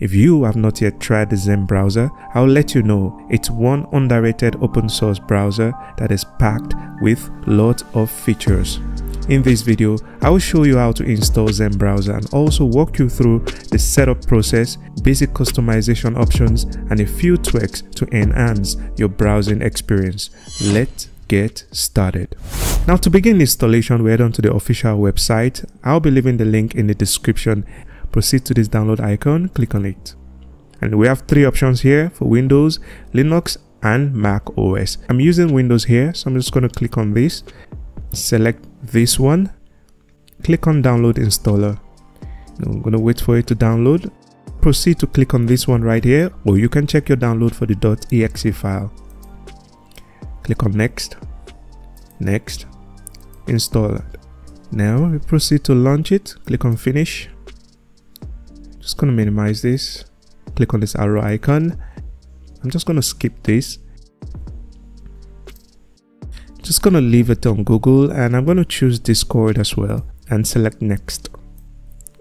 If you have not yet tried the Zen browser, I'll let you know it's one underrated open source browser that is packed with lots of features. In this video, I will show you how to install Zen browser and also walk you through the setup process, basic customization options, and a few tweaks to enhance your browsing experience. Let's get started. Now to begin installation, we head on to the official website. I'll be leaving the link in the description. Proceed to this download icon, click on it. And we have three options here for Windows, Linux, and Mac OS. I'm using Windows here, so I'm just going to click on this, select this one, click on download installer. I'm going to wait for it to download. Proceed to click on this one right here, or you can check your download for the .exe file click on next next install now we proceed to launch it click on finish just gonna minimize this. Click on this arrow icon. I'm just gonna skip this. Just gonna leave it on google and i'm gonna choose discord as well and select next.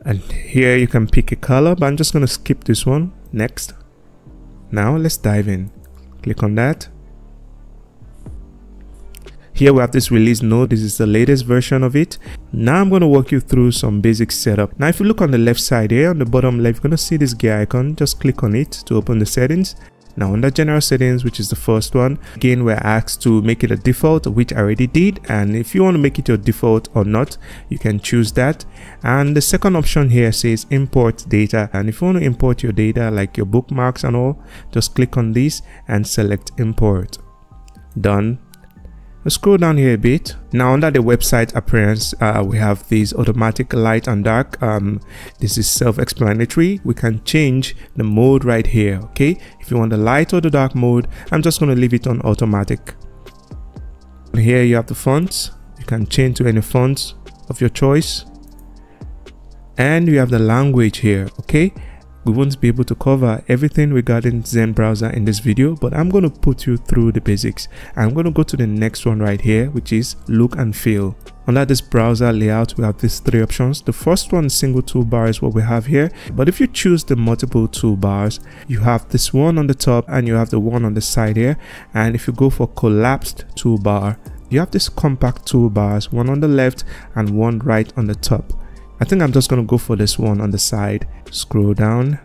And here you can pick a color but i'm just gonna skip this one. Next. Now let's dive in. Click on that here we have this release note. This is the latest version of it. Now I'm going to walk you through some basic setup. Now if you look on the left side here, on the bottom left, you're going to see this gear icon. Just click on it to open the settings. Now under general settings, which is the first one, again we're asked to make it a default, which I already did. And if you want to make it your default or not, you can choose that. And the second option here says import data. And if you want to import your data like your bookmarks and all, just click on this and select import. Done Scroll down here a bit. Now under the website appearance, uh, we have these automatic light and dark. Um, this is self-explanatory. We can change the mode right here. Okay, if you want the light or the dark mode, I'm just going to leave it on automatic. Here you have the fonts. You can change to any fonts of your choice. And you have the language here. Okay, we won't be able to cover everything regarding Zen browser in this video, but I'm going to put you through the basics. I'm going to go to the next one right here, which is look and feel. Under this browser layout, we have these three options. The first one, single toolbar is what we have here. But if you choose the multiple toolbars, you have this one on the top and you have the one on the side here. And if you go for collapsed toolbar, you have this compact toolbars, one on the left and one right on the top. I think I'm just going to go for this one on the side. Scroll down.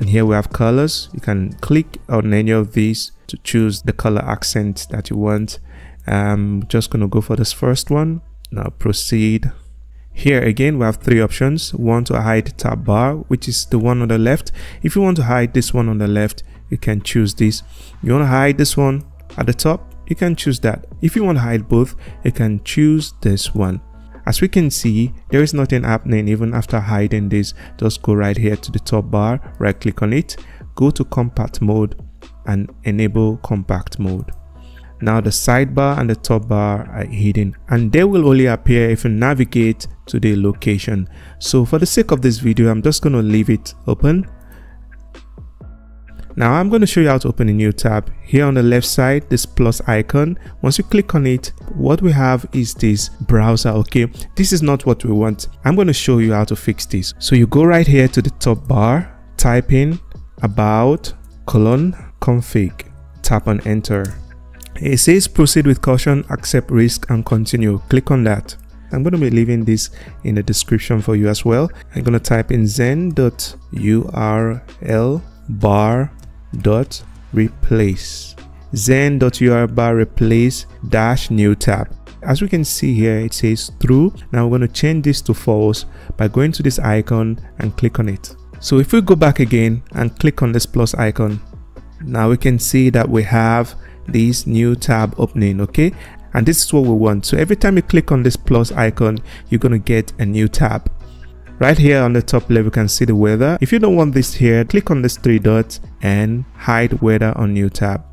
And here we have colors. You can click on any of these to choose the color accent that you want. I'm just going to go for this first one. Now proceed. Here again, we have three options. One to hide tab bar, which is the one on the left. If you want to hide this one on the left, you can choose this. You want to hide this one at the top, you can choose that. If you want to hide both, you can choose this one. As we can see, there is nothing happening even after hiding this. Just go right here to the top bar, right click on it, go to compact mode and enable compact mode. Now the sidebar and the top bar are hidden and they will only appear if you navigate to the location. So for the sake of this video, I'm just going to leave it open now I'm going to show you how to open a new tab. Here on the left side, this plus icon, once you click on it, what we have is this browser, okay? This is not what we want. I'm going to show you how to fix this. So you go right here to the top bar, type in about colon config, tap on enter. It says proceed with caution, accept risk and continue. Click on that. I'm going to be leaving this in the description for you as well. I'm going to type in zen.url bar dot replace. Zen.url bar replace dash new tab. As we can see here it says true now we're going to change this to false by going to this icon and click on it. So if we go back again and click on this plus icon now we can see that we have this new tab opening okay? And this is what we want. So every time you click on this plus icon you're going to get a new tab Right here on the top left, you can see the weather. If you don't want this here, click on this three dots and hide weather on new tab.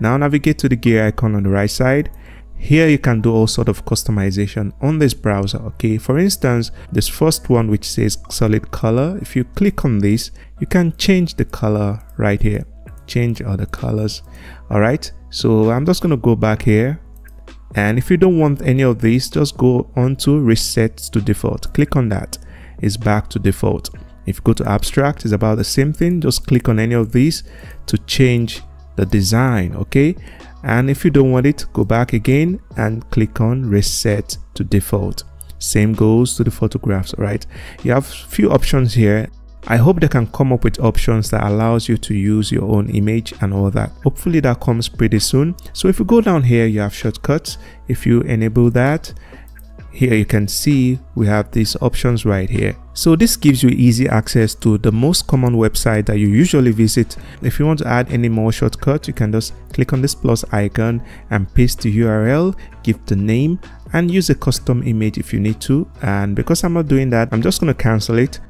Now navigate to the gear icon on the right side. Here you can do all sort of customization on this browser, okay? For instance, this first one which says solid color, if you click on this, you can change the color right here. Change other colors, all right? So I'm just gonna go back here and if you don't want any of these, just go on to reset to default. Click on that is back to default. if you go to abstract it's about the same thing just click on any of these to change the design okay and if you don't want it go back again and click on reset to default same goes to the photographs right you have few options here I hope they can come up with options that allows you to use your own image and all that. Hopefully that comes pretty soon. So if you go down here, you have shortcuts. If you enable that, here you can see we have these options right here. So this gives you easy access to the most common website that you usually visit. If you want to add any more shortcuts you can just click on this plus icon and paste the url give the name and use a custom image if you need to. And because i'm not doing that i'm just going to cancel it.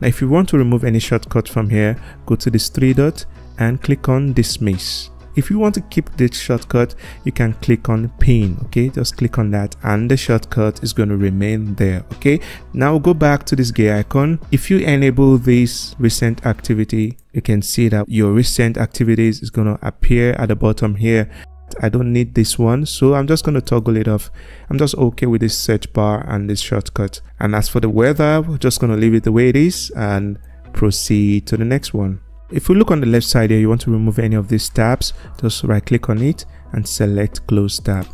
Now if you want to remove any shortcut from here go to this three dot and click on dismiss if you want to keep this shortcut you can click on pin okay? Just click on that and the shortcut is going to remain there okay? Now go back to this gear icon. If you enable this recent activity you can see that your recent activities is going to appear at the bottom here. I don't need this one so I'm just going to toggle it off. I'm just okay with this search bar and this shortcut. And as for the weather we're just going to leave it the way it is and proceed to the next one if we look on the left side here, you want to remove any of these tabs, just right click on it and select close tab.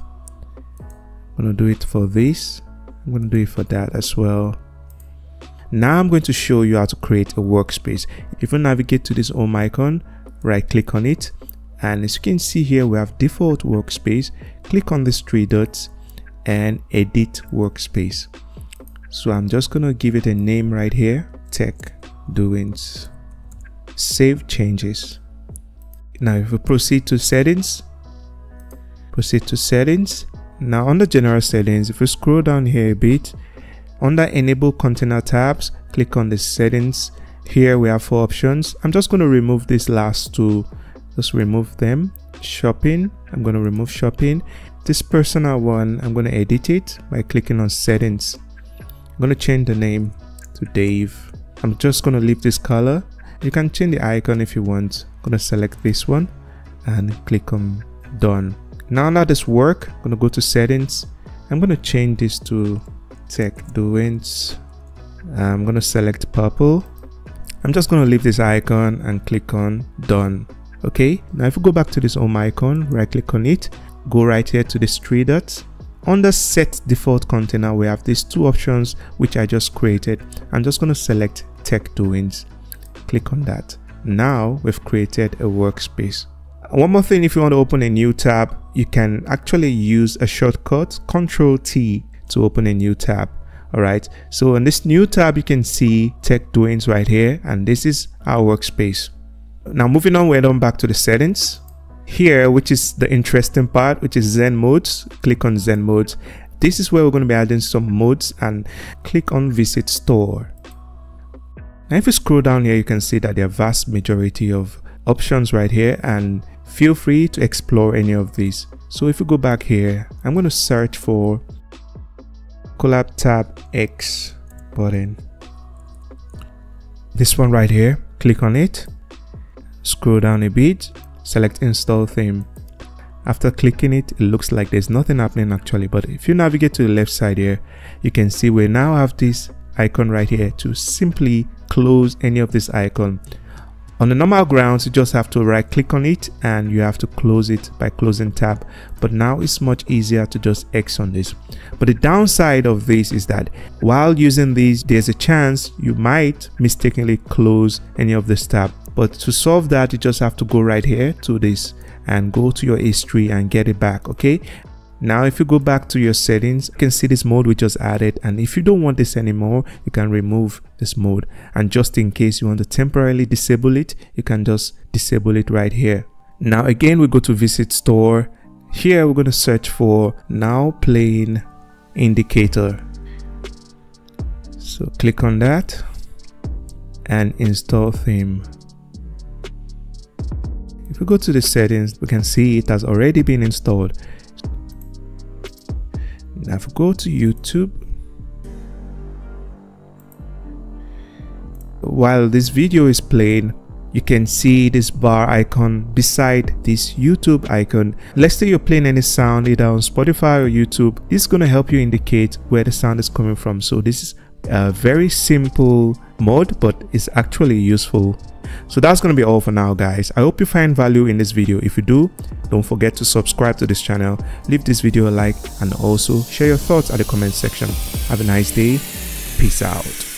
I'm going to do it for this. I'm going to do it for that as well. Now I'm going to show you how to create a workspace. If you navigate to this home icon, right click on it. And as you can see here, we have default workspace. Click on these three dots and edit workspace. So I'm just going to give it a name right here, tech doings save changes. Now if we proceed to settings proceed to settings. Now under general settings if we scroll down here a bit under enable container tabs click on the settings. Here we have four options. I'm just going to remove these last two. Just remove them. Shopping. I'm going to remove shopping. This personal one i'm going to edit it by clicking on settings. I'm going to change the name to dave. I'm just going to leave this color you can change the icon if you want. I'm gonna select this one and click on done. Now that this work i'm gonna go to settings. I'm gonna change this to tech doings. I'm gonna select purple. I'm just gonna leave this icon and click on done. Okay now if we go back to this home icon right click on it go right here to this three dots. Under set default container we have these two options which i just created. I'm just going to select tech doings click on that. Now we've created a workspace. One more thing, if you want to open a new tab, you can actually use a shortcut, Control T to open a new tab. Alright, so in this new tab, you can see Tech Doings right here, and this is our workspace. Now moving on, we're on back to the settings. Here, which is the interesting part, which is Zen Mods, click on Zen Mods. This is where we're going to be adding some modes and click on visit store. Now if you scroll down here, you can see that there are vast majority of options right here and feel free to explore any of these. So if you go back here, I'm going to search for Colab Tab X button. This one right here, click on it, scroll down a bit, select install theme. After clicking it, it looks like there's nothing happening actually, but if you navigate to the left side here, you can see we now have this icon right here to simply close any of this icon. On the normal grounds you just have to right click on it and you have to close it by closing tab. But now it's much easier to just x on this. But the downside of this is that while using these there's a chance you might mistakenly close any of this tab. But to solve that you just have to go right here to this and go to your history and get it back okay now if you go back to your settings you can see this mode we just added and if you don't want this anymore you can remove this mode. And just in case you want to temporarily disable it you can just disable it right here. Now again we go to visit store. Here we're going to search for now playing indicator. So click on that and install theme. If we go to the settings we can see it has already been installed now if go to YouTube, while this video is playing, you can see this bar icon beside this YouTube icon. Let's say you're playing any sound either on Spotify or YouTube. This is going to help you indicate where the sound is coming from. So this is a very simple mod but it's actually useful. So that's going to be all for now guys. I hope you find value in this video. If you do don't forget to subscribe to this channel leave this video a like and also share your thoughts at the comment section. Have a nice day. Peace out